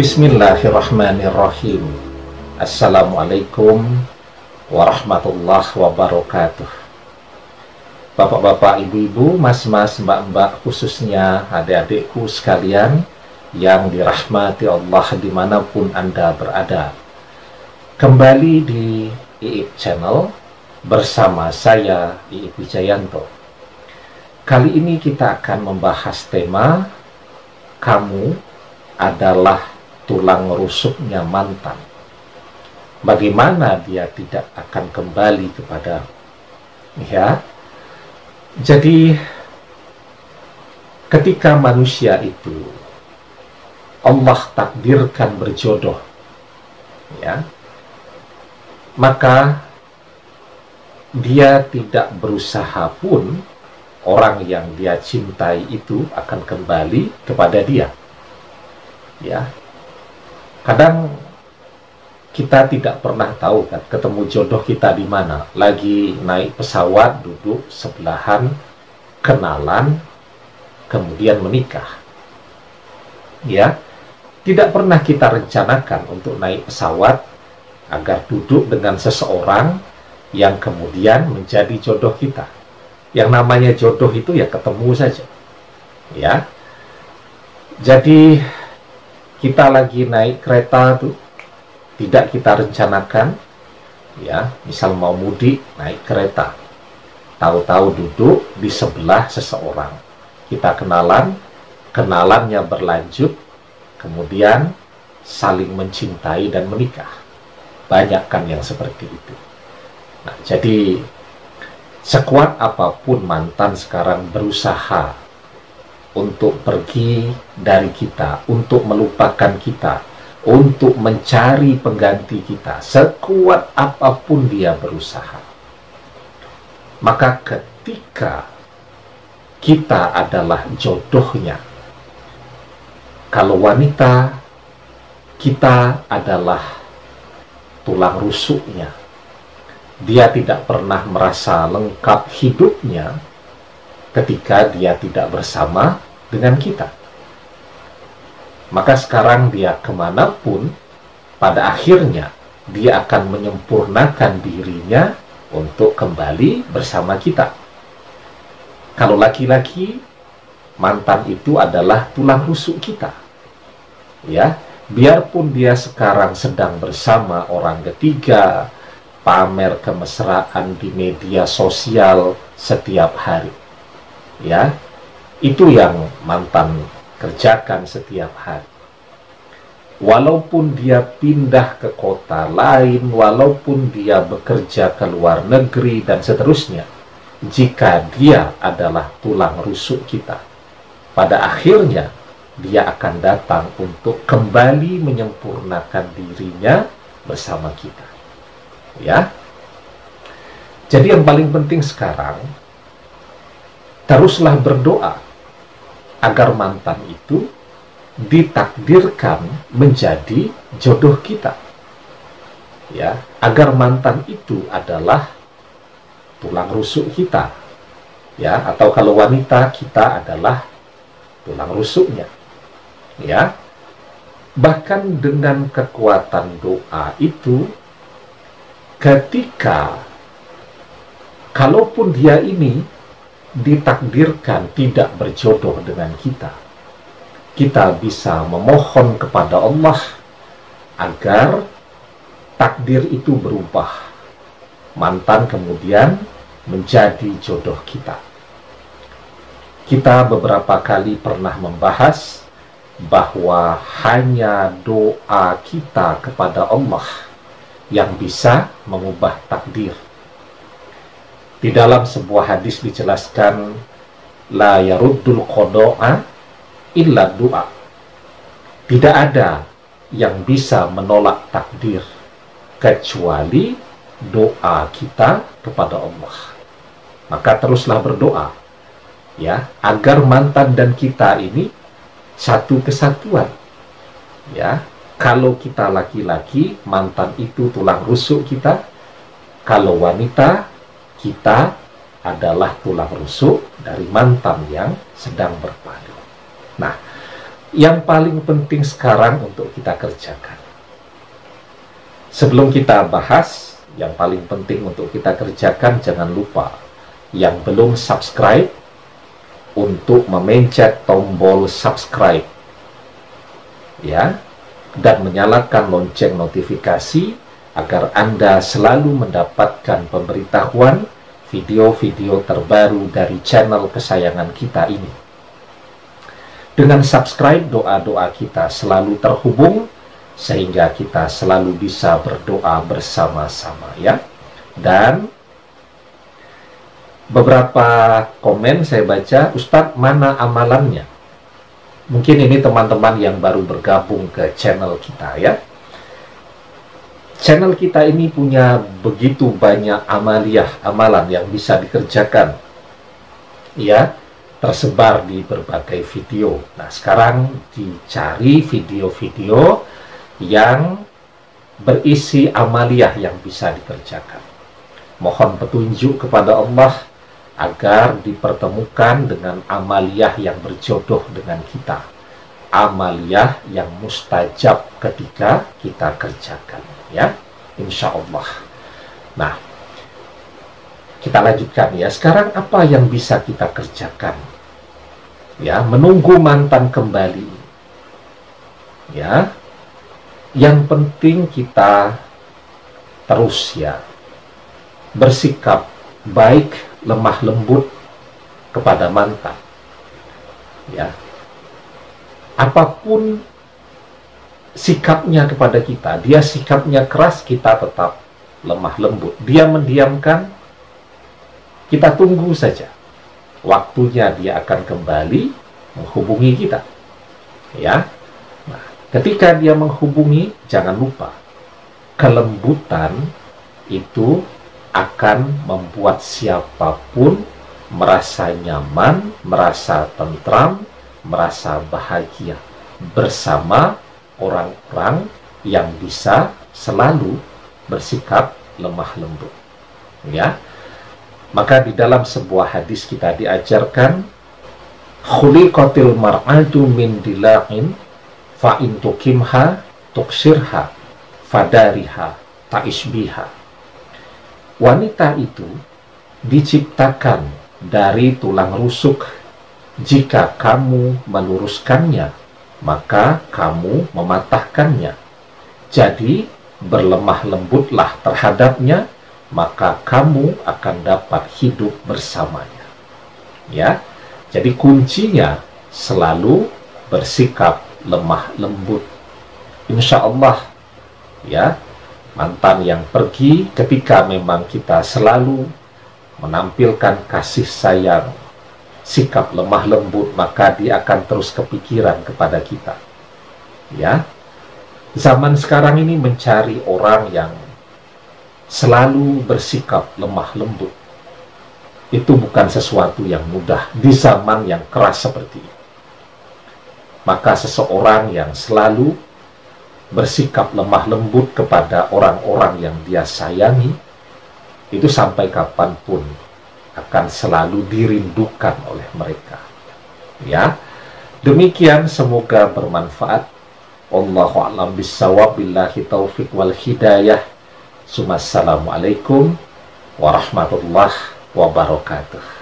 Bismillahirrahmanirrahim Assalamualaikum warahmatullahi wabarakatuh Bapak-bapak, ibu-ibu, mas-mas, mbak-mbak, khususnya adik-adikku sekalian yang dirahmati Allah di mana pun Anda berada. Kembali di IIP Channel bersama saya, IIP Wijayanto. Kali ini kita akan membahas tema Kamu adalah tulang rusuknya mantan. Bagaimana dia tidak akan kembali kepada ya. Jadi ketika manusia itu Allah takdirkan berjodoh ya maka dia tidak berusaha pun orang yang dia cintai itu akan kembali kepada dia. Ya kadang kita tidak pernah tahu kan ketemu jodoh kita di mana. Lagi naik pesawat duduk sebelahan kenalan kemudian menikah. Ya tidak pernah kita rencanakan untuk naik pesawat agar duduk dengan seseorang yang kemudian menjadi jodoh kita. Yang namanya jodoh itu ya ketemu saja. Ya. Jadi kita lagi naik kereta tuh. Tidak kita rencanakan ya. Misal mau mudik naik kereta. Tahu-tahu duduk di sebelah seseorang. Kita kenalan kenalannya berlanjut kemudian saling mencintai dan menikah. Banyak kan yang seperti itu. Nah jadi sekuat apa pun mantan sekarang berusaha untuk pergi dari kita untuk melupakan kita untuk mencari pengganti kita sekuat apa pun dia berusaha. Maka ketika kita adalah jodohnya kalau wanita kita adalah tulang rusuknya. Dia tidak pernah merasa lengkap hidupnya ketika dia tidak bersama dengan kita maka sekarang dia ke mana pun, pada akhirnya dia akan menyempurnakan dirinya untuk kembali bersama kita. Kalau laki-laki, mantan itu adalah tulang rusuk kita. Ya, biarpun dia sekarang sedang bersama orang ketiga, pamer kemesraan di media sosial setiap hari. Ya, itu yang mantan kerjakan setiap hari. Walaupun dia pindah ke kota lain, walaupun dia bekerja ke luar negeri dan seterusnya, jika dia adalah tulang rusuk kita, pada akhirnya dia akan datang untuk kembali menyempurnakan dirinya bersama kita. Ya. Jadi yang paling penting sekarang teruslah berdoa agar mantan itu ditakdirkan menjadi jodoh kita. Ya, agar mantan itu adalah tulang rusuk kita. Ya, atau kalau wanita kita adalah tulang rusuknya. Ya. Bahkan dengan kekuatan doa itu ketika kalaupun dia ini ditakdirkan tidak berjodoh dengan kita, kita bisa memohon kepada Allah agar takdir itu berubah. Mantan kemudian menjadi jodoh kita. Kita beberapa kali pernah membahas bahwa hanya doa kita kepada Allah yang bisa mengubah takdir di dalam sebuah hadis dijelaskan la yaruddul qada'a illa doa. Tidak ada yang bisa menolak takdir kecuali doa kita kepada Allah. Maka teruslah berdoa ya agar mantan dan kita ini satu kesatuan. Ya, kalau kita laki-laki, mantan itu tulang rusuk kita. Kalau wanita, kita adalah tulang rusuk dari mantan yang sedang berpadu. Nah, yang paling penting sekarang untuk kita kerjakan. Sebelum kita bahas, yang paling penting untuk kita kerjakan, jangan lupa yang belum subscribe untuk memencet tombol subscribe ya dan menyalakan lonceng notifikasi agar Anda selalu mendapatkan pemberitahuan video-video terbaru dari channel kesayangan kita ini. Dengan subscribe, doa-doa kita selalu terhubung sehingga kita selalu bisa berdoa bersama-sama ya. Dan beberapa komen saya baca, Ustadz mana amalannya? Mungkin ini teman-teman yang baru bergabung ke channel kita ya. Channel kita ini punya begitu banyak amaliyah, amalan yang bisa dikerjakan. Ya, tersebar di berbagai video. Nah, sekarang dicari video-video yang berisi amaliyah yang bisa dikerjakan. Mohon petunjuk kepada Allah agar dipertemukan dengan amaliyah yang berjodoh dengan kita. Amaliyah yang mustajab ketika kita kerjakan, ya. Insya Allah. Nah, kita lanjutkan ya. Sekarang apa yang bisa kita kerjakan? Ya, menunggu mantan kembali. Ya. Yang penting kita terus ya bersikap baik, lemah lembut kepada mantan. Ya. Apa pun sikapnya kepada kita, dia sikapnya keras, kita tetap lemah lembut. Dia mendiamkan, kita tunggu saja. Waktunya dia akan kembali menghubungi kita. Ya. Nah, ketika dia menghubungi, jangan lupa kelembutan itu akan membuat siapa pun merasa nyaman, merasa tentram, merasa bahagia bersama orang-orang yang bisa selalu bersikap lemah lembut. Ya. Maka di dalam sebuah hadis kita diajarkan khuliqatil mar'atu min dila'in fa in tukimha tuksirha fadariha ta'isbiha. Wanita itu diciptakan dari tulang rusuk. Jika kamu meluruskannya, maka kamu mematahkannya. Jadi, berlemah lembutlah terhadapnya maka kamu akan dapat hidup bersamanya. Ya. Jadi kuncinya selalu bersikap lemah lembut. Insya Allah ya mantan yang pergi ketika memang kita selalu menampilkan kasih sayang sikap lemah lembut maka dia akan terus kepikiran kepada kita ya zaman sekarang ini mencari orang yang selalu bersikap lemah lembut. Itu bukan sesuatu yang mudah di zaman yang keras seperti ini. Maka seseorang yang selalu bersikap lemah lembut kepada orang-orang yang dia sayangi, itu sampai kapan pun akan selalu dirindukan oleh mereka. Ya, demikian semoga bermanfaat. Allahu a'lam bissawab billahi taufik wal hidayah. Assalamualaikum warahmatullahi wabarakatuh.